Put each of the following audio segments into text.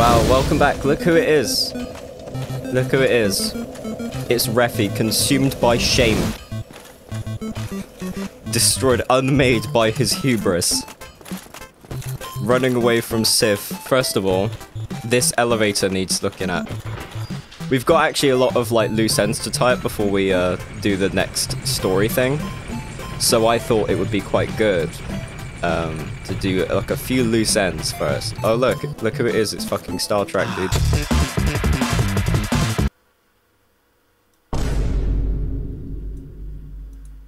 Wow, welcome back. Look who it is. Look who it is. It's Refi, consumed by shame. Destroyed, unmade by his hubris. Running away from Sif. First of all, this elevator needs looking at. We've got actually a lot of like loose ends to tie up before we uh, do the next story thing. So I thought it would be quite good um, to do like a few loose ends first. Oh look, look who it is. It's fucking Star Trek, dude.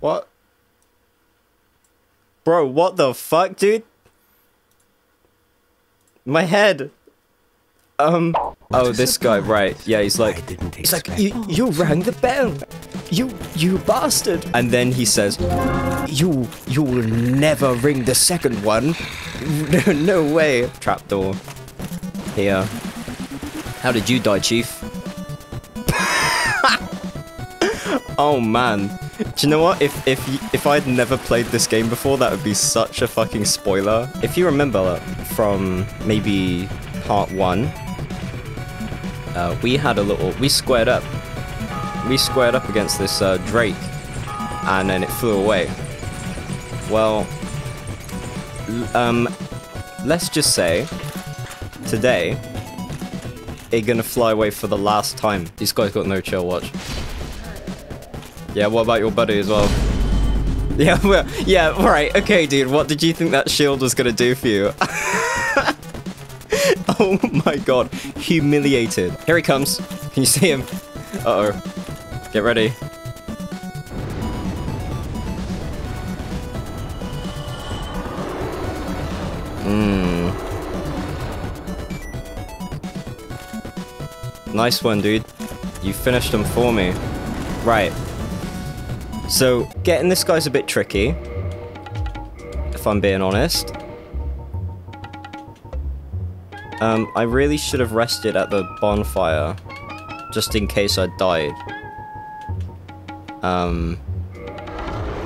What? Bro, what the fuck, dude? My head. Um. Oh, this guy, right? Yeah, he's like, he's like, you, you rang the bell, you, you bastard. And then he says, you, you'll never ring the second one. no way. Trapdoor. Here. How did you die, Chief? oh man. Do you know what? If if if I'd never played this game before, that would be such a fucking spoiler. If you remember from maybe part one, uh, we had a little, we squared up. We squared up against this uh, Drake, and then it flew away. Well, um, let's just say today it gonna fly away for the last time. These guys got no chill. Watch. Yeah, what about your buddy as well? Yeah, well, yeah, right, okay, dude, what did you think that shield was gonna do for you? oh my god, humiliated. Here he comes. Can you see him? Uh-oh. Get ready. Mmm. Nice one, dude. You finished them for me. Right. So, getting this guy's a bit tricky. If I'm being honest. Um, I really should have rested at the bonfire. Just in case I died. Um...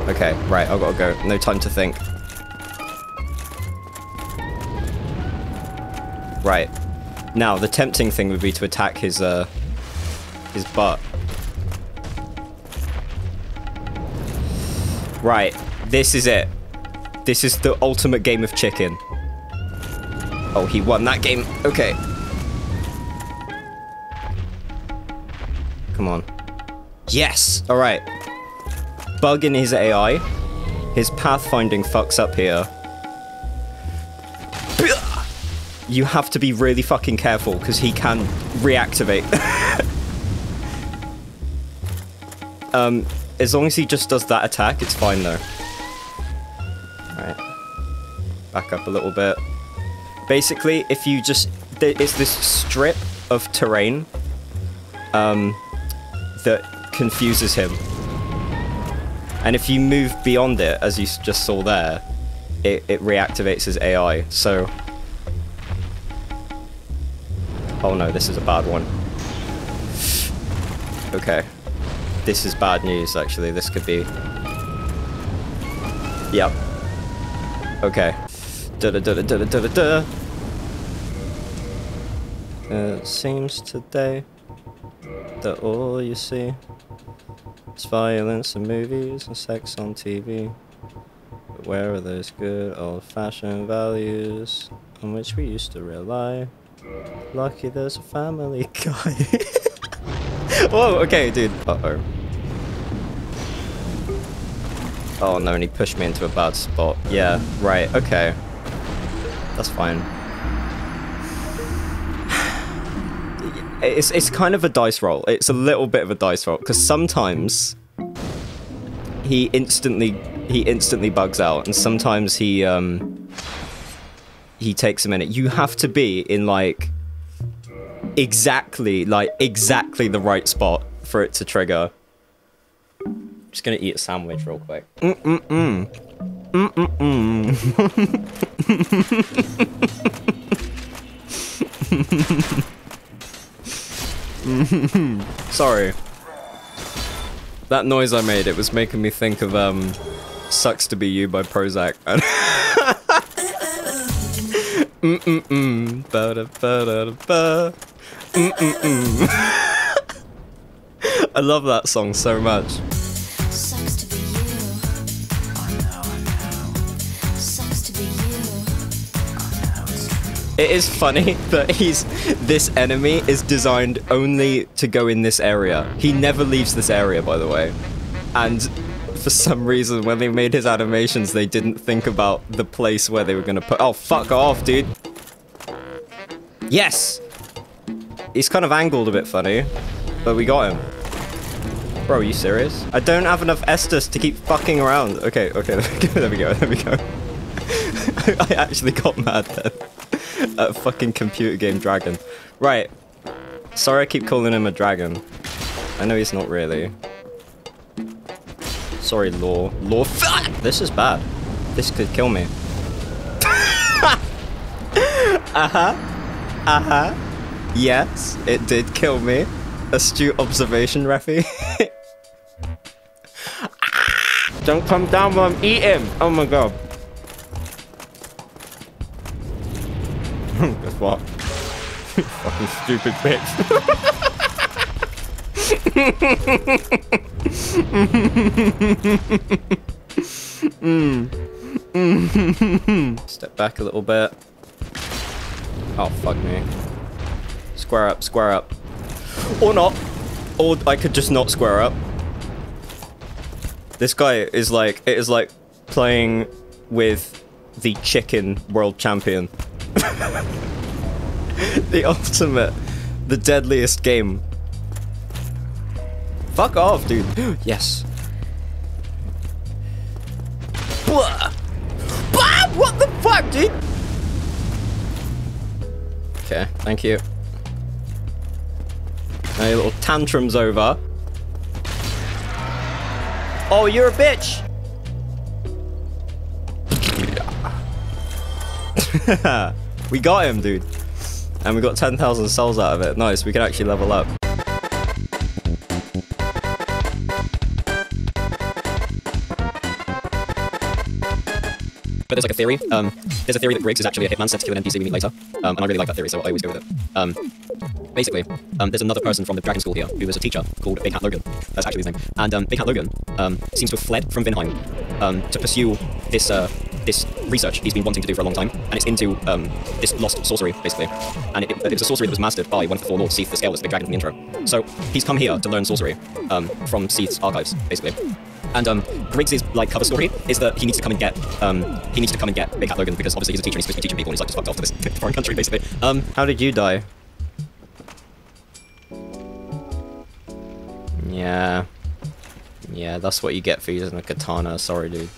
Okay, right, I've got to go. No time to think. Right. Now, the tempting thing would be to attack his, uh... His butt. Right, this is it. This is the ultimate game of chicken. Oh, he won that game. Okay. Come on. Yes! Alright. Bug in his AI. His pathfinding fucks up here. You have to be really fucking careful because he can reactivate. um, as long as he just does that attack, it's fine though. Alright. Back up a little bit. Basically, if you just... It's this strip of terrain um, that confuses him. And if you move beyond it, as you just saw there, it, it reactivates his AI. So... Oh no, this is a bad one. Okay. This is bad news, actually. This could be... Yep. Okay. Da da da da da da da. It uh, seems today that all you see is violence in movies and sex on TV. But where are those good old-fashioned values on which we used to rely? Lucky there's a family guy. Whoa, okay, dude. Uh-oh. Oh no, and he pushed me into a bad spot. Yeah, right, okay. That's fine. It's, it's kind of a dice roll. It's a little bit of a dice roll, because sometimes he instantly he instantly bugs out, and sometimes he um he takes a minute. You have to be in like exactly like exactly the right spot for it to trigger. Just gonna eat a sandwich real quick. Mm mm mm. Mm mm mm. Sorry. That noise I made, it was making me think of um Sucks to Be You by Prozzäk. Mm-mm-mm. Ba-da-ba-da-ba. Mm-mm-mm. I love that song so much. It is funny that he's this enemy is designed only to go in this area. He never leaves this area, by the way. And for some reason, when they made his animations, they didn't think about the place where they were gonna put. Oh, fuck off, dude. Yes. He's kind of angled a bit funny, but we got him. Bro, are you serious? I don't have enough Estus to keep fucking around. Okay, okay, there we go, there we go. I actually got mad then. A fucking computer game dragon. Right. Sorry I keep calling him a dragon. I know he's not really. Sorry, Law. Law. This is bad. This could kill me. uh-huh. Uh-huh. Yes, it did kill me. Astute observation, Refi. Don't come down while I'm eating. Oh my god. Guess what? Fucking stupid bitch. Step back a little bit. Oh, fuck me. Square up, square up. Or not. Or I could just not square up. This guy is like, it is like playing with the chicken world champion. the ultimate, the deadliest game. Fuck off, dude. yes. Blah. Blah! What the fuck, dude? Okay, thank you. Your little tantrum's over. Oh, you're a bitch! we got him, dude. And we got 10,000 souls out of it. Nice, we can actually level up. But there's like a theory. Um, there's a theory that Griggs is actually a hitman sent to kill an NPC we meet later. Um, and I really like that theory, so I always go with it. Um, basically, um, there's another person from the Dragon School here who was a teacher called Big Hat Logan. That's actually his name. And um, Big Hat Logan um, seems to have fled from Vinheim um, to pursue this uh, this research he's been wanting to do for a long time, and it's into um, this lost sorcery, basically. And it, it, was a sorcery that was mastered by one of the four lords, Seath the Scaleless, big dragon from the intro. So he's come here to learn sorcery um, from Seath's archives, basically. And um, Griggs' like cover story is that he needs to come and get um, he needs to come and get Big Hat Logan because obviously he's a teacher and he's supposed to be teaching people and he's like just fucked off to this foreign country basically. Um, how did you die? Yeah, yeah, that's what you get for using a katana. Sorry, dude.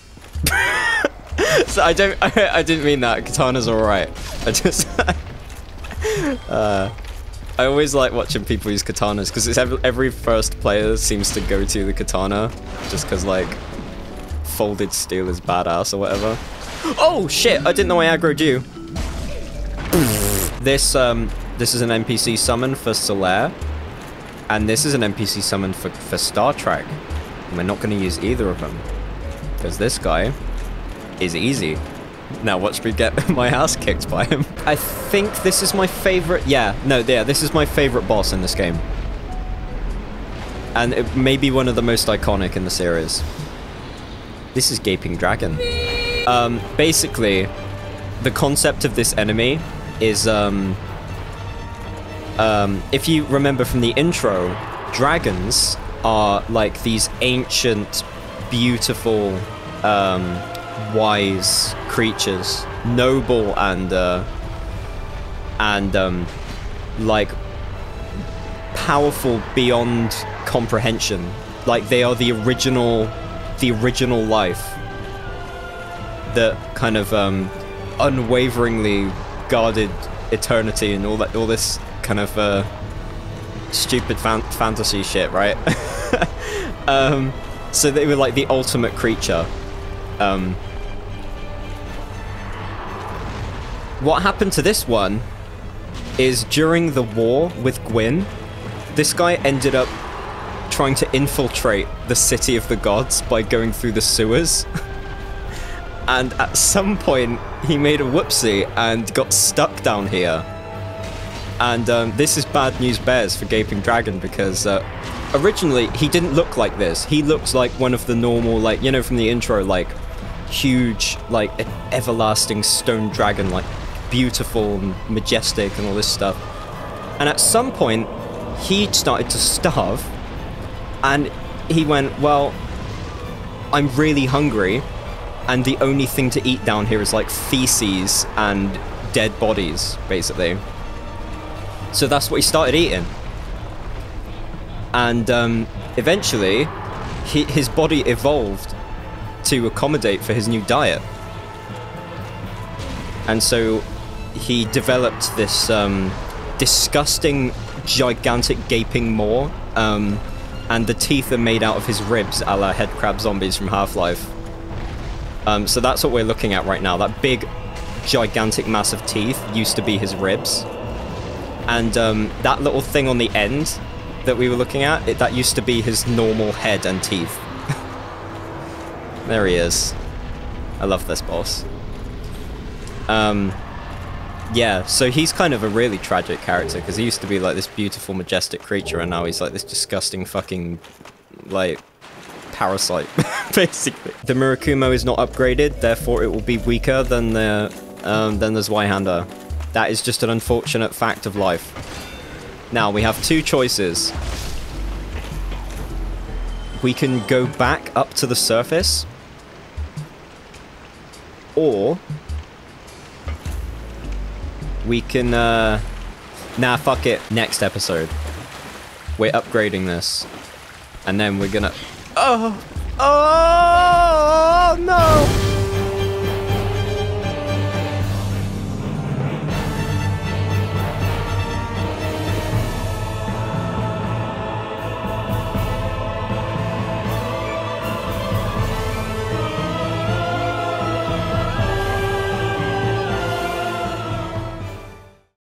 I don't, I, I didn't mean that. Katana's alright. I just, uh, I always like watching people use katanas because it's every, every first player seems to go to the katana just because like folded steel is badass or whatever. Oh shit! I didn't know I aggroed you. this um, this is an NPC summon for Solaire, and this is an NPC summon for for Star Trek. And we're not going to use either of them because this guy is easy. Now watch me get my ass kicked by him. I think this is my favorite. Yeah, no, yeah, this is my favorite boss in this game. And it may be one of the most iconic in the series. This is Gaping Dragon. Um, basically, the concept of this enemy is, um, um, if you remember from the intro, dragons are like these ancient, beautiful, um, wise creatures, noble and uh, and um, like powerful beyond comprehension. Like they are the original, the original life that kind of um, unwaveringly guarded eternity and all that, all this kind of uh, stupid fan fantasy shit, right? um, so they were like the ultimate creature. Um, what happened to this one is during the war with Gwyn, this guy ended up trying to infiltrate the city of the gods by going through the sewers. And at some point, he made a whoopsie and got stuck down here. And um, this is bad news bears for Gaping Dragon because uh, originally he didn't look like this. He looks like one of the normal, like, you know, from the intro, like, huge, like, everlasting stone dragon, like, beautiful and majestic and all this stuff. And at some point, he started to starve and he went, Well, I'm really hungry, and the only thing to eat down here is like feces and dead bodies, basically. So that's what he started eating. And um, eventually, he, his body evolved to accommodate for his new diet. And so he developed this um, disgusting, gigantic gaping maw. Um, and the teeth are made out of his ribs, a la head crab zombies from Half-Life. Um, so that's what we're looking at right now. That big, gigantic mass of teeth used to be his ribs. And um, that little thing on the end that we were looking at, it, that used to be his normal head and teeth. there he is. I love this boss. Um, yeah, so he's kind of a really tragic character because he used to be like this beautiful, majestic creature, and now he's like this disgusting fucking like parasite, basically. The Murakumo is not upgraded, therefore it will be weaker than the um, than the Zweihander. That is just an unfortunate fact of life. Now we have two choices. We can go back up to the surface, or we can, uh... Nah, fuck it. Next episode. We're upgrading this. And then we're gonna... Oh! Oh!